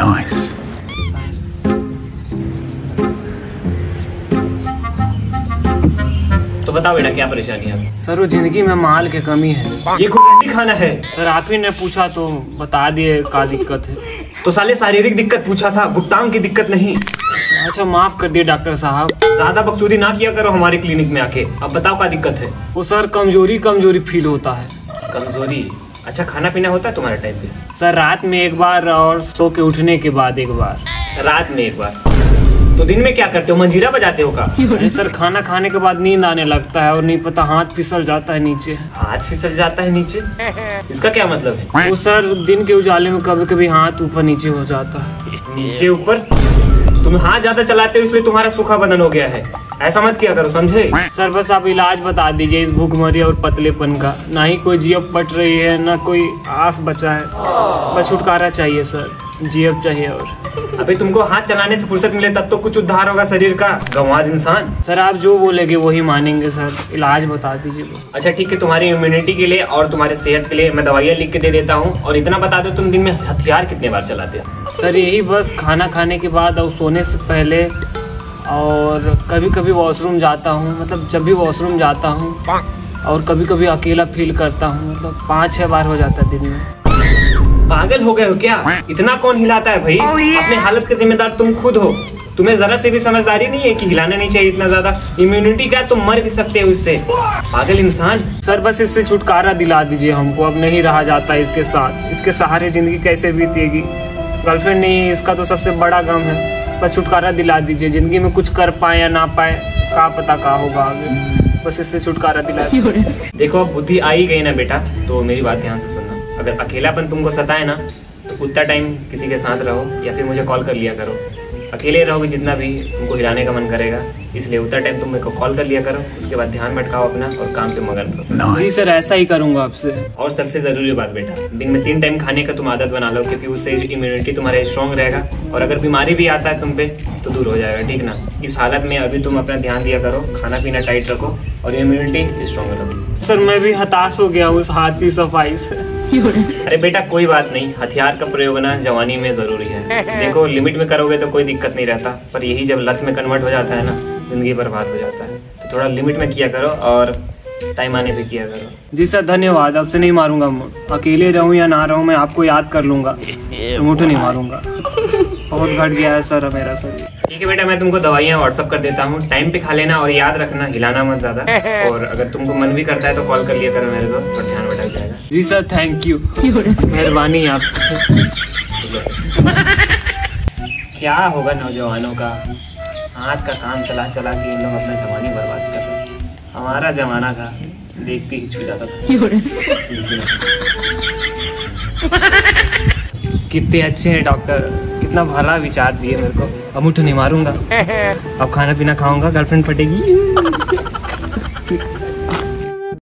Nice. तो बताओ बेटा क्या परेशानी है? सर वो ज़िंदगी में माल की कमी है। ये खाना है। सर आप ही ने पूछा तो बता दिए का दिक्कत है। तो साले शारीरिक दिक्कत पूछा था गुप्तांग की दिक्कत नहीं। अच्छा माफ़ कर दिए डॉक्टर साहब। ज़्यादा बकचोदी ना किया करो हमारे क्लिनिक में आके। अब बताओ क्या दिक्कत है। वो सर कमज़ोरी कमज़ोरी फील होता है। कमज़ोरी? अच्छा खाना पीना होता है तुम्हारे टाइम पे? सर रात में एक बार और सो के उठने के बाद एक बार। रात में एक बार। तो दिन में क्या करते हो? मंजीरा बजाते हो का? अरे सर खाना खाने के बाद नींद आने लगता है और नहीं पता हाथ फिसल जाता है नीचे। हाथ फिसल जाता है नीचे? इसका क्या मतलब है? वो सर दिन के उजाले में कभी कभी हाथ ऊपर नीचे हो जाता है। नीचे ऊपर? तुम हाथ ज़्यादा चलाते हो इसलिए तुम्हारा सूखा बदन हो गया है। ऐसा मत किया करो समझे? सर बस आप इलाज बता दीजिए इस भूखमरी और पतलेपन का। ना ही कोई जीएफ पट रही है ना कोई आस बचा है। बस छुटकारा चाहिए सर। जीएफ चाहिए और। अभी तुमको हाथ चलाने से फुर्सत मिले तब तो कुछ उद्धार होगा शरीर का। गंवार इंसान। सर आप जो बोलेंगे वही मानेंगे सर। इलाज बता दीजिए। अच्छा ठीक है तुम्हारी इम्यूनिटी के लिए और तुम्हारे सेहत के लिए मैं दवाइयाँ लिख के दे देता हूँ। और इतना बता दो तुम दिन में हथियार कितने बार चलाते हो? सर यही बस खाना खाने के बाद और सोने से पहले और कभी कभी वॉशरूम जाता हूँ मतलब जब भी वॉशरूम जाता हूँ और कभी कभी अकेला फील करता हूँ मतलब पाँच छः बार हो जाता है दिन में। पागल हो गए हो क्या? इतना कौन हिलाता है भाई? अपने हालत के जिम्मेदार तुम खुद हो। तुम्हें जरा से भी समझदारी नहीं है कि हिलाना नहीं चाहिए इतना ज़्यादा? इम्यूनिटी का तुम मर भी सकते हो इससे पागल इंसान। सर बस इससे छुटकारा दिला दीजिए हमको। अब नहीं रहा जाता इसके साथ। इसके सहारे ज़िंदगी कैसे बीतेगी? गर्लफ्रेंड नहीं इसका तो सबसे बड़ा गम है। बस छुटकारा दिला दीजिए। ज़िंदगी में कुछ कर पाए या ना पाए का पता का होगा आगे। बस इससे छुटकारा दिला दीजिए। देखो अब बुद्धि आ ही गई ना बेटा तो मेरी बात ध्यान से सुनना। अगर अकेलापन तुमको सताए ना तो उतना टाइम किसी के साथ रहो या फिर मुझे कॉल कर लिया करो। अकेले रहोगे जितना भी तुमको हिलाने का मन करेगा। इसलिए उतना टाइम तुम मेरे को कॉल कर लिया करो उसके बाद ध्यान भटकाओ अपना और काम पे मगन रहो। जी सर ऐसा ही करूँगा आपसे। और सबसे ज़रूरी बात बेटा दिन में तीन टाइम खाने का तुम आदत बना लो क्योंकि उससे इम्यूनिटी तुम्हारा स्ट्रॉन्ग रहेगा और अगर बीमारी भी आता है तुम पे तो दूर हो जाएगा ठीक ना? इस हालत में अभी तुम अपना ध्यान दिया करो खाना पीना टाइट रखो और इम्यूनिटी स्ट्रॉन्ग रखो सर मैं भी हताश हो गया उस हाथ की सफ़ाई से। अरे बेटा कोई बात नहीं। हथियार का प्रयोग ना जवानी में ज़रूरी है। देखो लिमिट में करोगे तो कोई दिक्कत नहीं रहता पर यही जब लत में कन्वर्ट हो जाता है ना ज़िंदगी बर्बाद हो जाता है। तो थोड़ा लिमिट में किया करो और टाइम आने पे किया करो। जी सर धन्यवाद। अब से नहीं मारूँगा मुठ अकेले रहूँ या ना रहूँ मैं आपको याद कर लूँगा। तो मुठ नहीं मारूँगा। बहुत घट गया है सर मेरा सर। ठीक है बेटा मैं तुमको दवाइयाँ व्हाट्सअप कर देता हूँ। टाइम पे खा लेना और याद रखना हिलाना मत ज़्यादा। और अगर तुमको मन भी करता है तो कॉल कर लिया करो मेरे को और ध्यान भटक जाएगा। जी सर थैंक यू मेहरबानी आप। क्या होगा नौजवानों का? हाथ का काम चला चला के इन लोग अपना जवानी बर्बाद कर रहे हैं। हमारा जमाना था देखते ही छू जाता था कितने अच्छे हैं डॉक्टर। कितना भला विचार दिए मेरे को। अब मुठ नहीं मारूँगा। अब खाना पीना खाऊँगा गर्लफ्रेंड फटेगी।